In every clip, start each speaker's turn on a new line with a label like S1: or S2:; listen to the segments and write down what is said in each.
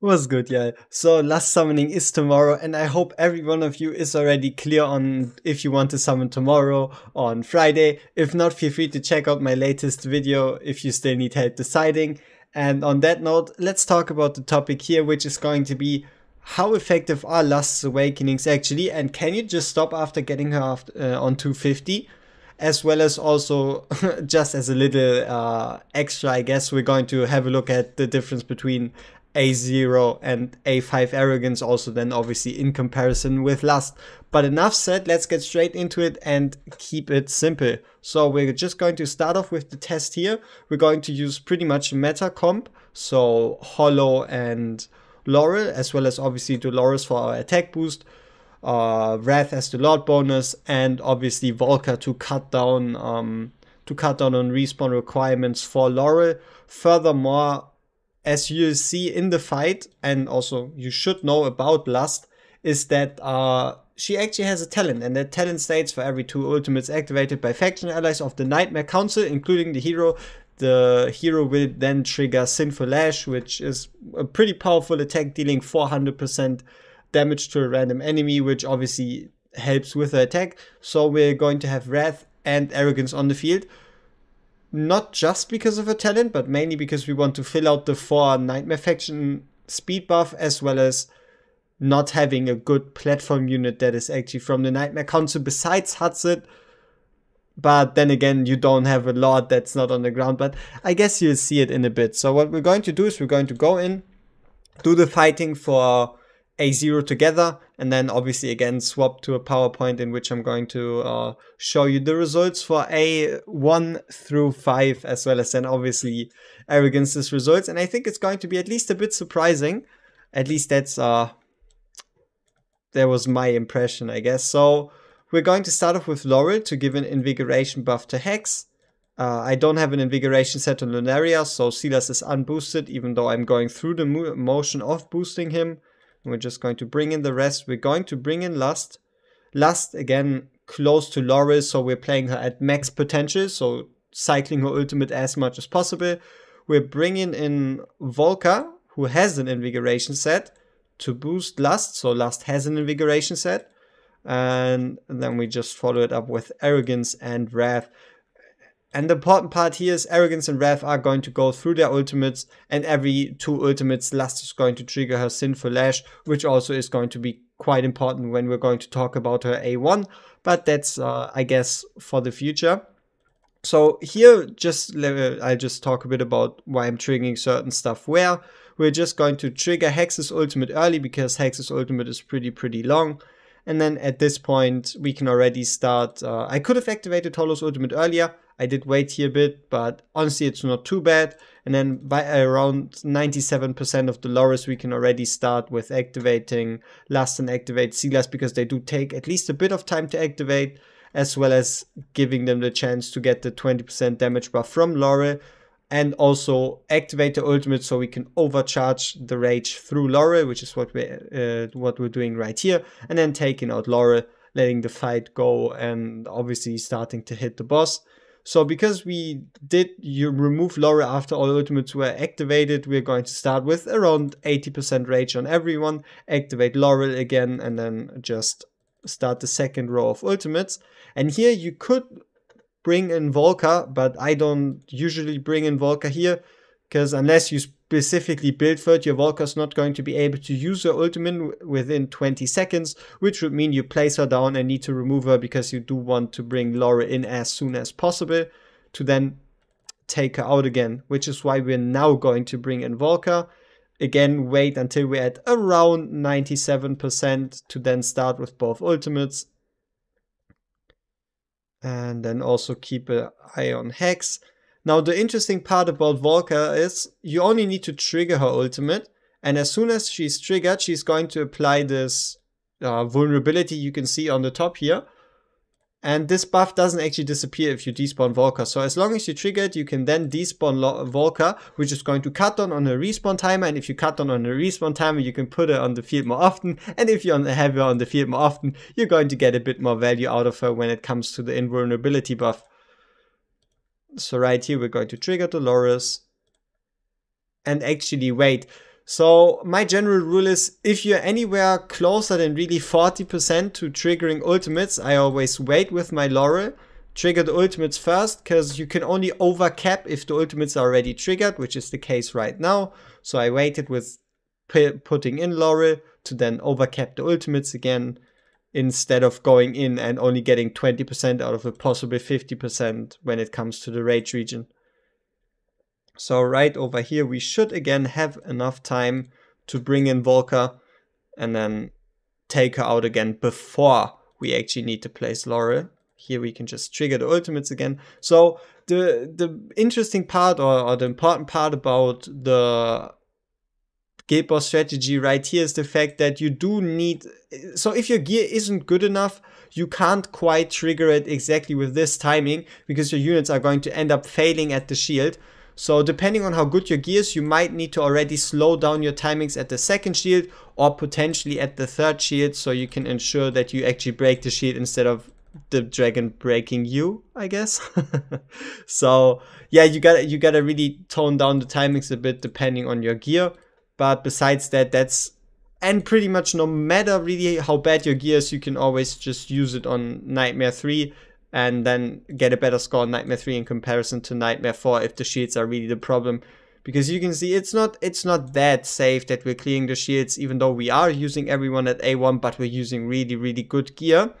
S1: Was good, yeah. So last summoning is tomorrow, and I hope every one of you is already clear on if you want to summon tomorrow or on Friday. If not, feel free to check out my latest video if you still need help deciding. And on that note, let's talk about the topic here, which is going to be how effective are Lust's Awakenings actually, and can you just stop after getting her after, uh, on 250? As well as also, just as a little uh, extra, I guess, we're going to have a look at the difference between a0 and A5 Arrogance also then obviously in comparison with Lust. But enough said, let's get straight into it and keep it simple. So we're just going to start off with the test here. We're going to use pretty much meta comp, so Hollow and Laurel, as well as obviously Dolores for our attack boost, uh, Wrath as the Lord bonus, and obviously Volker to cut down um, to cut down on respawn requirements for Laurel. Furthermore, as you see in the fight, and also you should know about Lust, is that uh, she actually has a talent, and that talent states for every two ultimates activated by faction allies of the Nightmare Council, including the hero, the hero will then trigger Sinful Lash, which is a pretty powerful attack dealing 400% damage to a random enemy, which obviously helps with the attack. So we're going to have Wrath and Arrogance on the field not just because of her talent, but mainly because we want to fill out the four Nightmare faction speed buff as well as not having a good platform unit that is actually from the Nightmare Council besides Hudson. But then again, you don't have a lot that's not on the ground, but I guess you'll see it in a bit. So what we're going to do is we're going to go in, do the fighting for a0 together and then obviously again swap to a PowerPoint in which I'm going to uh, show you the results for A1 through 5 as well as then obviously Arrogance's results and I think it's going to be at least a bit surprising. At least that's uh that was my impression I guess. So we're going to start off with Laurel to give an invigoration buff to Hex. Uh, I don't have an invigoration set on Lunaria, so Silas is unboosted, even though I'm going through the motion of boosting him. We're just going to bring in the rest. We're going to bring in Lust. Lust, again, close to Loris, so we're playing her at max potential, so cycling her ultimate as much as possible. We're bringing in Volker, who has an invigoration set, to boost Lust, so Lust has an invigoration set. And then we just follow it up with Arrogance and Wrath. And the important part here is Arrogance and Wrath are going to go through their ultimates, and every two ultimates, Lust is going to trigger her Sinful Lash, which also is going to be quite important when we're going to talk about her A1, but that's, uh, I guess, for the future. So here, just I'll just talk a bit about why I'm triggering certain stuff where. We're just going to trigger Hex's ultimate early because Hex's ultimate is pretty, pretty long. And then at this point, we can already start. Uh, I could have activated Hollow's ultimate earlier, I did wait here a bit, but honestly, it's not too bad. And then by around 97% of the Dolores, we can already start with activating Lust and activate Silas because they do take at least a bit of time to activate, as well as giving them the chance to get the 20% damage buff from Laurel and also activate the ultimate so we can overcharge the rage through Laurel, which is what we uh, what we're doing right here, and then taking out Laurel, letting the fight go, and obviously starting to hit the boss. So because we did you remove Laurel after all ultimates were activated, we're going to start with around 80% rage on everyone, activate Laurel again, and then just start the second row of ultimates. And here you could bring in Volker, but I don't usually bring in Volker here, because unless you specifically build for it, your Volker's not going to be able to use her ultimate within 20 seconds, which would mean you place her down and need to remove her because you do want to bring Laurel in as soon as possible to then take her out again, which is why we're now going to bring in Volker. Again, wait until we're at around 97% to then start with both ultimates. And then also keep an eye on Hex. Now, the interesting part about Volker is you only need to trigger her ultimate, and as soon as she's triggered, she's going to apply this uh, vulnerability you can see on the top here. And this buff doesn't actually disappear if you despawn Volker. So as long as you trigger it, you can then despawn Volker, which is going to cut down on a respawn timer. And if you cut down on a respawn timer, you can put her on the field more often. And if you have her on the field more often, you're going to get a bit more value out of her when it comes to the invulnerability buff. So right here, we're going to trigger Dolores. And actually, wait, So my general rule is if you're anywhere closer than really 40% to triggering ultimates, I always wait with my Laurel, trigger the ultimates first, because you can only overcap if the ultimates are already triggered, which is the case right now. So I waited with putting in Laurel to then overcap the ultimates again, instead of going in and only getting 20% out of a possible 50% when it comes to the rage regen. So right over here, we should again have enough time to bring in Volker and then take her out again before we actually need to place Laurel. Here we can just trigger the ultimates again. So the the interesting part or, or the important part about the Guild strategy right here is the fact that you do need so if your gear isn't good enough you can't quite trigger it exactly with this timing because your units are going to end up failing at the shield so depending on how good your gear is, you might need to already slow down your timings at the second shield or potentially at the third shield so you can ensure that you actually break the shield instead of the dragon breaking you, I guess. so yeah, you gotta you gotta really tone down the timings a bit depending on your gear. But besides that, that's and pretty much no matter really how bad your gear is, you can always just use it on Nightmare 3 and then get a better score on Nightmare 3 in comparison to Nightmare 4 if the shields are really the problem. Because you can see it's not it's not that safe that we're clearing the shields even though we are using everyone at A1 but we're using really really good gear.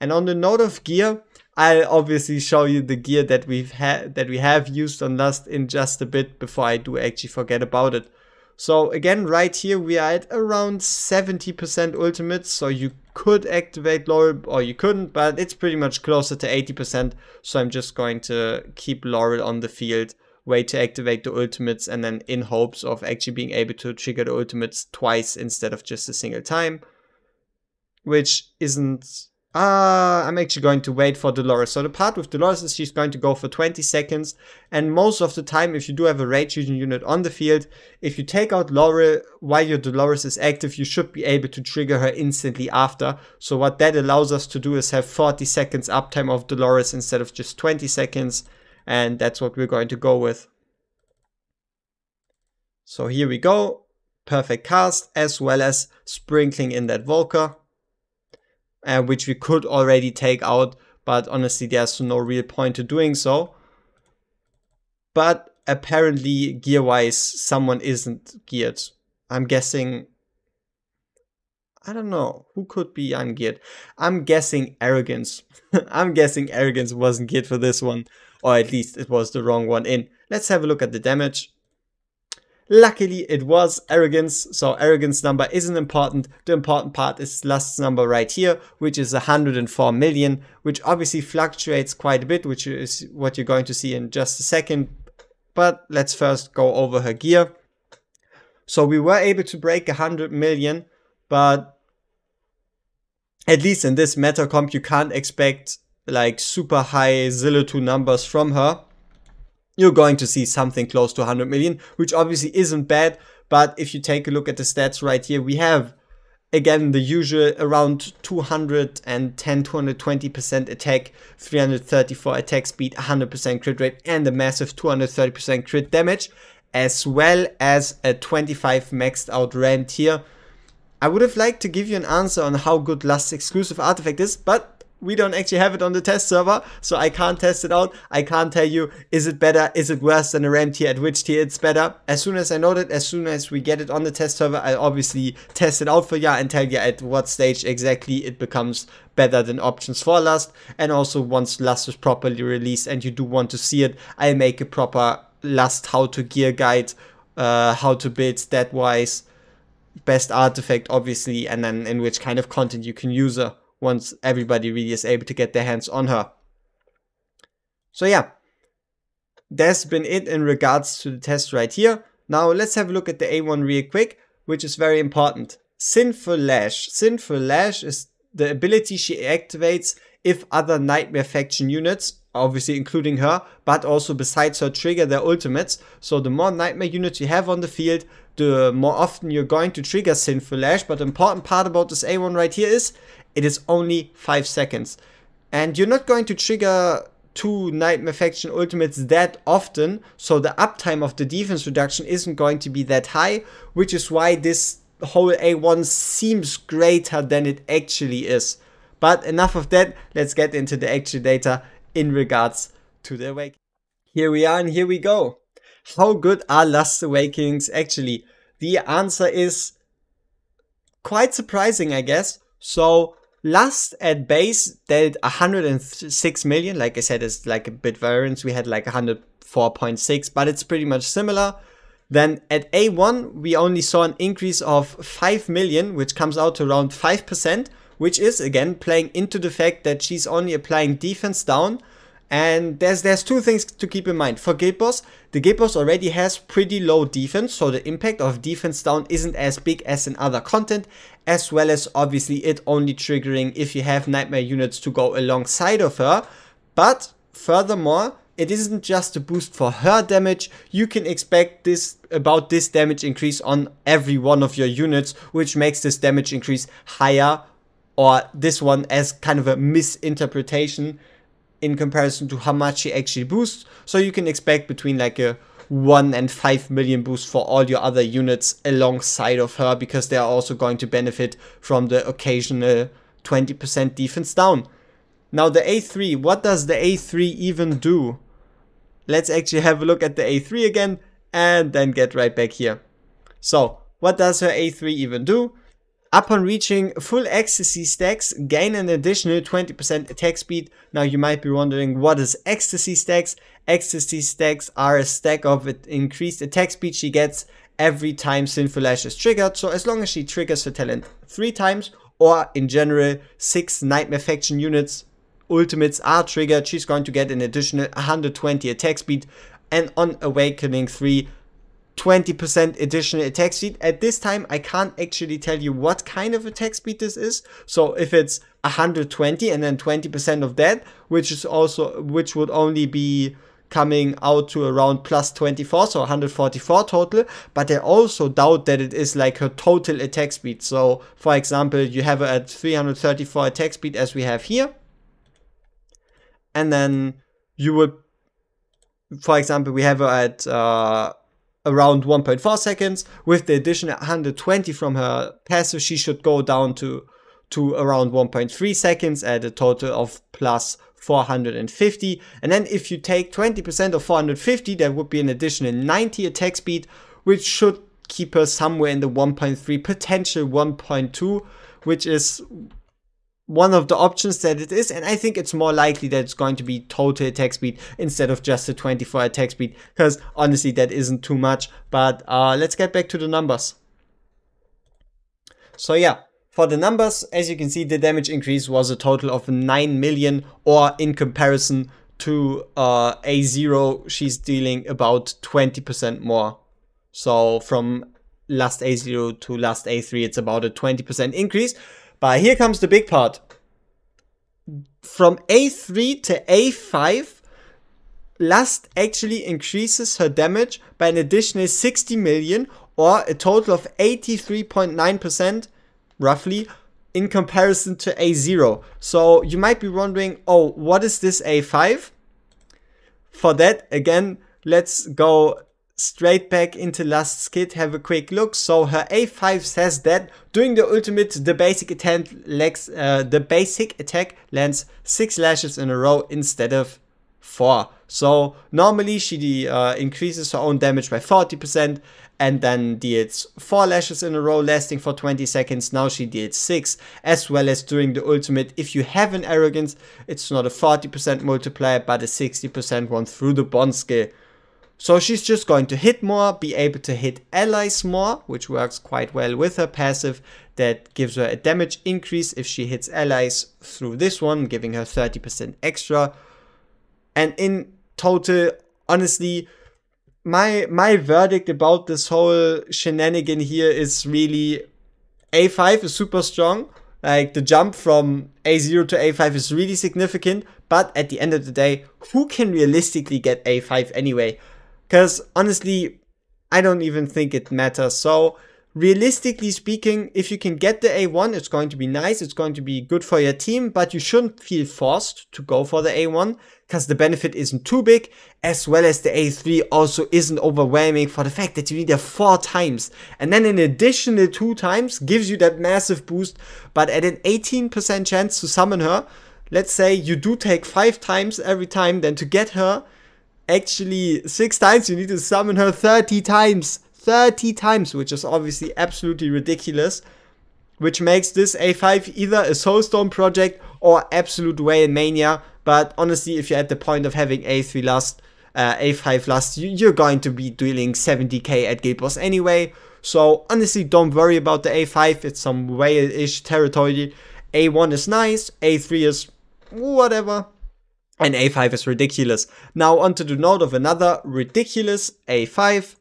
S1: And on the note of gear, I'll obviously show you the gear that we've had that we have used on Lust in just a bit before I do actually forget about it. So again, right here we are at around 70% ultimates, so you could activate Laurel or you couldn't, but it's pretty much closer to 80%. So I'm just going to keep Laurel on the field, wait to activate the ultimates, and then in hopes of actually being able to trigger the ultimates twice instead of just a single time. Which isn't uh, I'm actually going to wait for Dolores. So the part with Dolores is she's going to go for 20 seconds. And most of the time, if you do have a rage regen unit on the field, if you take out Laurel while your Dolores is active, you should be able to trigger her instantly after. So what that allows us to do is have 40 seconds uptime of Dolores instead of just 20 seconds. And that's what we're going to go with. So here we go. Perfect cast as well as sprinkling in that Volker uh, which we could already take out, but honestly, there's no real point to doing so. But apparently, gear wise, someone isn't geared. I'm guessing. I don't know who could be ungeared. I'm guessing arrogance. I'm guessing arrogance wasn't geared for this one, or at least it was the wrong one in. Let's have a look at the damage. Luckily, it was arrogance, so arrogance number isn't important. The important part is Lust number right here, which is 104 million, which obviously fluctuates quite a bit, which is what you're going to see in just a second. But let's first go over her gear. So we were able to break 100 million, but at least in this meta comp, you can't expect like super high Zillow numbers from her you're going to see something close to 100 million, which obviously isn't bad. But if you take a look at the stats right here, we have again the usual around 210 220% attack 334 attack speed 100% crit rate and a massive 230% crit damage as well as a 25 maxed out ramp here i would have liked to give you an answer on how good Lust exclusive artifact is but we don't actually have it on the test server, so I can't test it out. I can't tell you, is it better, is it worse than a RAM tier, at which tier it's better. As soon as I know that, as soon as we get it on the test server, I'll obviously test it out for you and tell you at what stage exactly it becomes better than options for Lust. And also once Lust is properly released and you do want to see it, I'll make a proper Lust how to gear guide, uh, how to build stat wise, best artifact obviously, and then in which kind of content you can use her once everybody really is able to get their hands on her. So yeah, that's been it in regards to the test right here. Now let's have a look at the A1 real quick, which is very important. Sinful Lash. Sinful Lash is the ability she activates if other Nightmare faction units, obviously including her, but also besides her trigger their ultimates. So the more Nightmare units you have on the field, the more often you're going to trigger Sinful Lash. But the important part about this A1 right here is it is only 5 seconds. And you're not going to trigger two Nightmare Faction ultimates that often, so the uptime of the defense reduction isn't going to be that high, which is why this whole A1 seems greater than it actually is. But enough of that, let's get into the actual data in regards to the Awakening. Here we are and here we go. How good are Lust Awakenings actually? The answer is quite surprising, I guess. So Lust at base did 106 million. Like I said, it's like a bit variance. We had like 104.6, but it's pretty much similar. Then at A1, we only saw an increase of 5 million, which comes out to around 5%, which is again playing into the fact that she's only applying defense down and there's there's two things to keep in mind. For Guild Boss, the Guild Boss already has pretty low defense, so the impact of defense down isn't as big as in other content, as well as obviously it only triggering if you have Nightmare units to go alongside of her. But furthermore, it isn't just a boost for her damage, you can expect this about this damage increase on every one of your units, which makes this damage increase higher, or this one as kind of a misinterpretation in comparison to how much she actually boosts. So you can expect between like a 1 and 5 million boost for all your other units alongside of her because they are also going to benefit from the occasional 20% defense down. Now the A3, what does the A3 even do? Let's actually have a look at the A3 again and then get right back here. So what does her A3 even do? Upon reaching full ecstasy stacks, gain an additional 20% attack speed. Now you might be wondering what is ecstasy stacks? Ecstasy stacks are a stack of increased attack speed she gets every time Sinful Lash is triggered. So as long as she triggers her talent three times or in general six Nightmare Faction units ultimates are triggered, she's going to get an additional 120 attack speed and on Awakening 3 20% additional attack speed. At this time, I can't actually tell you what kind of attack speed this is. So if it's 120 and then 20% of that, which is also, which would only be coming out to around plus 24, so 144 total. But I also doubt that it is like her total attack speed. So for example, you have her at 334 attack speed as we have here. And then you would, for example, we have her at, uh, around 1.4 seconds. With the additional 120 from her passive, she should go down to, to around 1.3 seconds at a total of plus 450. And then if you take 20% of 450, that would be an additional 90 attack speed, which should keep her somewhere in the 1.3, potential 1.2, which is one of the options that it is and I think it's more likely that it's going to be total attack speed instead of just a 24 attack speed because honestly that isn't too much but uh, let's get back to the numbers. So yeah, for the numbers as you can see the damage increase was a total of 9 million or in comparison to uh, A0 she's dealing about 20% more. So from Lust A0 to Lust A3 it's about a 20% increase but here comes the big part. From A3 to A5, Lust actually increases her damage by an additional 60 million or a total of 83.9% roughly in comparison to A0. So you might be wondering, oh, what is this A5? For that, again, let's go straight back into Lust's kit, have a quick look. So her A5 says that during the ultimate, the basic attack, uh, the basic attack lands 6 lashes in a row instead of 4. So normally she uh, increases her own damage by 40% and then deals 4 lashes in a row lasting for 20 seconds. Now she deals 6 as well as during the ultimate. If you have an arrogance, it's not a 40% multiplier but a 60% one through the bond skill. So she's just going to hit more, be able to hit allies more, which works quite well with her passive. That gives her a damage increase if she hits allies through this one, giving her 30% extra. And in total, honestly, my my verdict about this whole shenanigan here is really A5 is super strong. Like the jump from A0 to A5 is really significant, but at the end of the day, who can realistically get A5 anyway? Because honestly, I don't even think it matters. So realistically speaking, if you can get the A1, it's going to be nice. It's going to be good for your team, but you shouldn't feel forced to go for the A1 because the benefit isn't too big, as well as the A3 also isn't overwhelming for the fact that you need it four times. And then an additional two times gives you that massive boost, but at an 18% chance to summon her, let's say you do take five times every time, then to get her, actually six times, you need to summon her 30 times. 30 times, which is obviously absolutely ridiculous. Which makes this A5 either a Soulstone project or absolute whale mania. But honestly, if you're at the point of having A3 Lust, uh, A5 Lust, you're going to be dealing 70k at Guild Wars anyway. So honestly, don't worry about the A5. It's some whale-ish territory. A1 is nice. A3 is whatever. And A5 is ridiculous. Now onto the note of another ridiculous A5.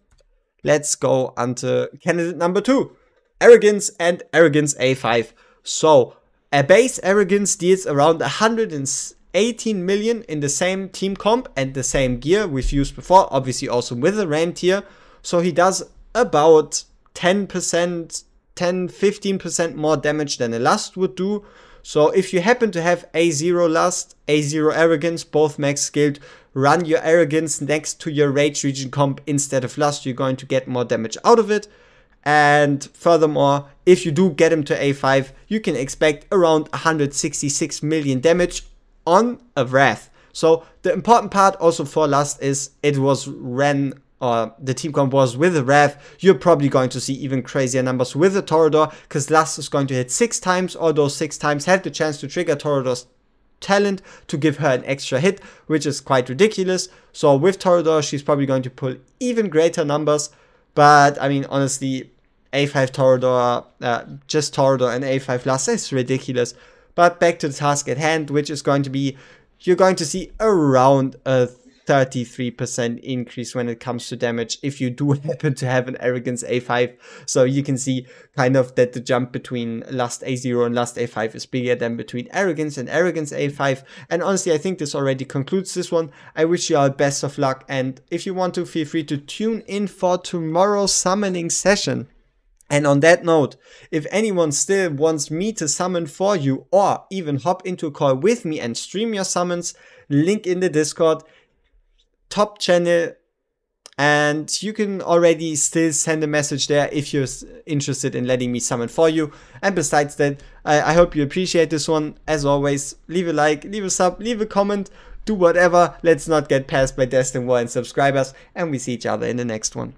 S1: Let's go onto candidate number two. Arrogance and Arrogance A5. So, a base Arrogance deals around 118 million in the same team comp and the same gear we've used before, obviously also with the RAM tier. So he does about 10%, 10, 15% more damage than a Lust would do. So if you happen to have A0 Lust, A0 Arrogance, both max skilled, run your Arrogance next to your Rage regen comp instead of Lust, you're going to get more damage out of it. And furthermore, if you do get him to A5, you can expect around 166 million damage on a Wrath. So the important part also for Lust is it was ran or the team comp was with a Rev, you're probably going to see even crazier numbers with the Torador, because Lust is going to hit 6 times, or those 6 times have the chance to trigger Torador's talent to give her an extra hit, which is quite ridiculous. So with Torador, she's probably going to pull even greater numbers, but I mean, honestly, A5 Torador, uh, just Torador and A5 Lust is ridiculous. But back to the task at hand, which is going to be, you're going to see around a 33% increase when it comes to damage if you do happen to have an Arrogance A5. So you can see kind of that the jump between Lust A0 and Lust A5 is bigger than between Arrogance and Arrogance A5. And honestly, I think this already concludes this one. I wish you all best of luck. And if you want to, feel free to tune in for tomorrow's summoning session. And on that note, if anyone still wants me to summon for you or even hop into a call with me and stream your summons, link in the Discord top channel and you can already still send a message there if you're interested in letting me summon for you. And besides that, I, I, hope you appreciate this one. As always, leave a like, leave a sub, leave a comment, do whatever. Let's not get passed by Destin War and subscribers, and we see each other in the next one.